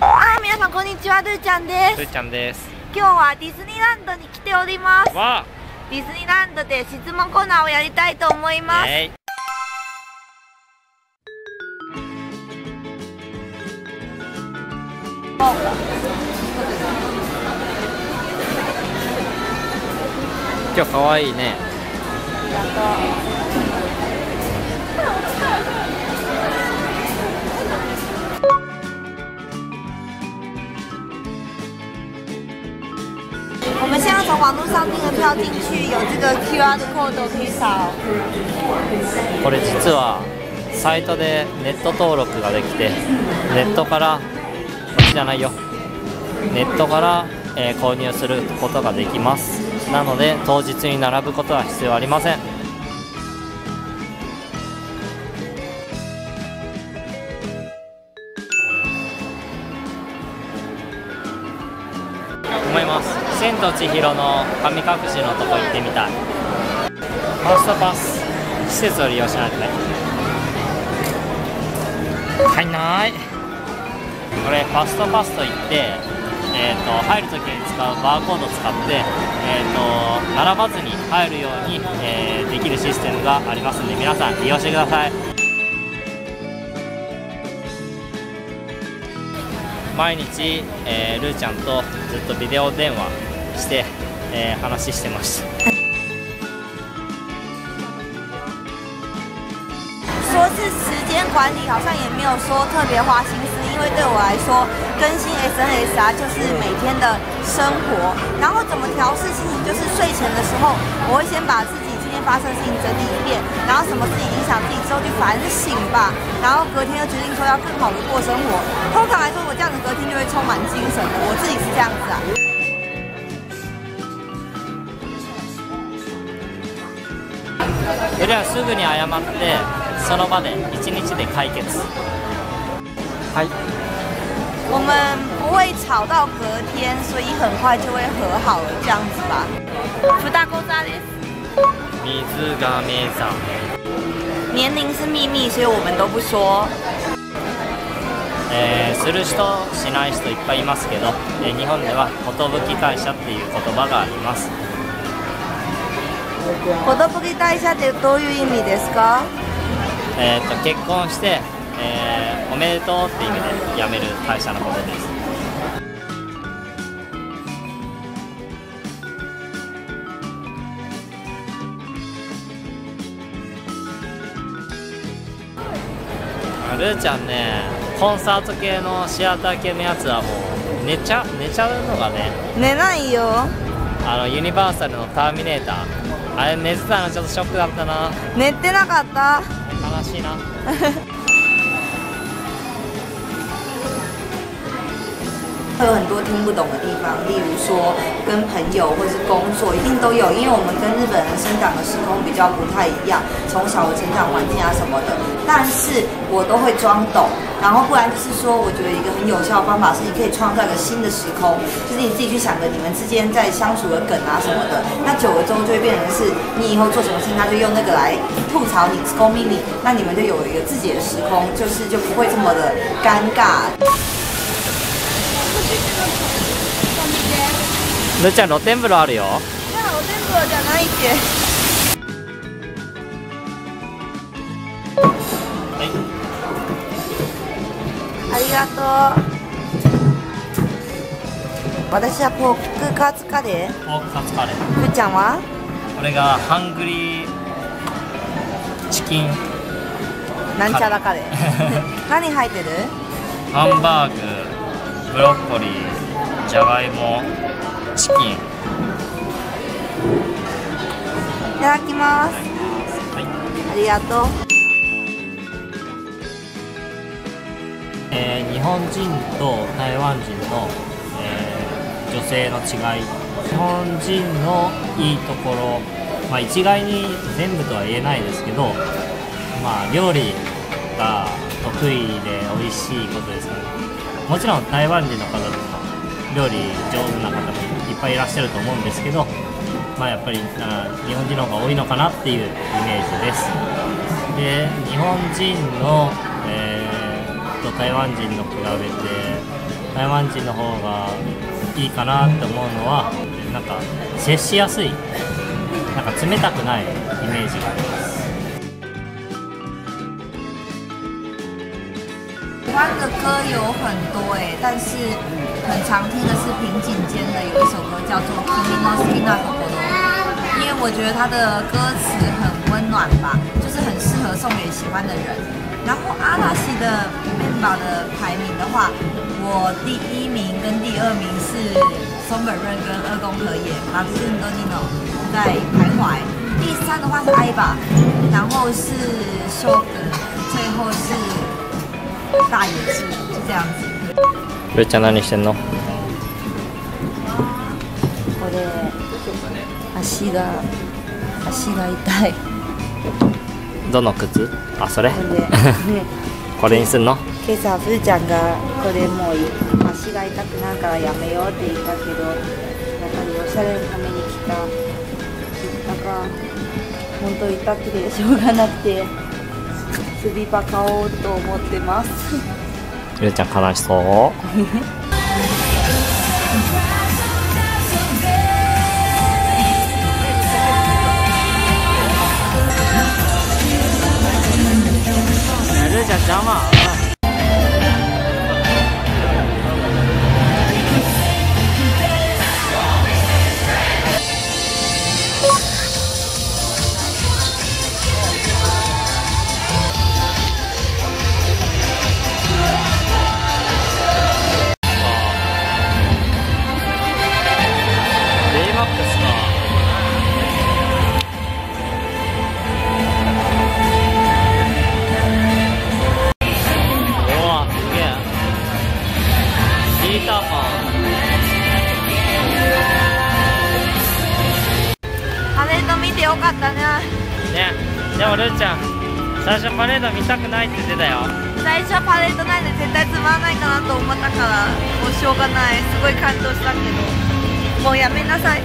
あ皆さんこんにちはルーちゃんです。ルーちゃんです。今日はディズニーランドに来ております。わ。ディズニーランドで質問コーナーをやりたいと思います、えい今日かわいいね们现在从网络上订的票进去，有这个 QR code 可以扫。これ実はサイトでネット登録ができてネットからこっちじゃないよ。ネットから、えー購入することができます。なので当日に並ぶことは必要ありません。千と千尋の神隠しのとこ行ってみたい。ファーストパス。施設を利用しないとね。入んない。これファストパスといって、えー、と入るときに使うバーコードを使って、えー、と並ばずに入るように、えーできるシステムがありますので皆さん利用してください。毎日、えールーちゃんとずっとビデオ電話して、えー話してました说是时间管理，好像也没有说特别花心思，因为对我来说，更新 SNS 啊就是每天的生活。然后怎么调试心情，就是睡前的时候，我会先把自己今天发生的事情整理一遍，然后什么事情影响自己之后去反省吧，然后隔天又决定说要更好的过生活。通常来说，我这样子隔天就会充满精神的，我自己是这样子啊。 それではすぐに謝ってその場で1日で解決はい我们不会吵到隔天，所以很快就会和好了，这样子吧。福大です。水亀さん年龄是秘密，所以我们都不说。えーする人しない人いっぱいいますけど、えー日本では寿大社っていう言葉があります寿大社ってどういう意味ですか？えー、と結婚して、えーおめでとうっていう意味で辞める会社のことですあルーちゃんねコンサート系のシアター系のやつはもう寝ちゃ寝ちゃうのがね寝ないよ。あのユニバーサルの「ターミネーター」あれ寝てたのちょっとショックだったな寝てなかった。悲しいな 会有很多听不懂的地方，例如说跟朋友或是工作，一定都有，因为我们跟日本人生长的时空比较不太一样，从小的成长环境啊什么的，但是我都会装懂，然后不然就是说，我觉得一个很有效的方法是，你可以创造一个新的时空，就是你自己去想着你们之间在相处的梗啊什么的，那久了之后就会变成是你以后做什么事情，他就用那个来吐槽你、攻击你，那你们就有一个自己的时空，就是就不会这么的尴尬。ルーちゃん露天風呂あるよ那我这个讲哪一节？はいありがとう。私はポークカツカレー。ポークカツカレーふーちゃんは？これがハングリーチキンなんちゃらカレー。何入ってる？ハンバーグブロッコリーじゃがいもチキン。いただきます。はい。ありがとう。えー日本人と台湾人の、えー女性の違い。日本人のいいところ、まあ、一概に全部とは言えないですけど、まあ、料理が得意で美味しいことですねもちろん台湾人の方とか料理上手な方もいっぱいいらっしゃると思うんですけど、まあ、やっぱりあ日本人の方が多いのかなっていうイメージです。で日本人の、えーと台湾人の比べて台湾人の方がいいかなって思うのはなんか接しやすいなんか冷たくないイメージがあります。台湾的歌有很多哎，但是很常听的是平井坚的有一首歌叫做《Kimi no Sina》，因为我觉得他的歌词很温暖吧，就是很适合送给喜欢的人。然后阿拉西的 member 的排名的话，我第一名跟第二名是松本润跟二宫和也，马自信跟 Nino 在徘徊。第三的话是艾吧，然后是秀格，最后是大野智，就这样子。るーちゃん何してんのこれ足が足が痛い。どの靴？あそれ？これ。にすんの？今朝ふーちゃんがこれもう足が痛くなるからやめようって言ったけどやっぱりおしゃれのために来た。なんか本当痛くてしょうがなくてスリパ買おうと思ってます。ゆうちゃん悲しそう。ピーターパパレード見てよかったねンね。でもるーちゃん最初パレード見たくないって言ってたよ。最初はパレードないで絶対つまらないかなと思ったからもうしょうがない。すごい感動したけど。もうやめなさい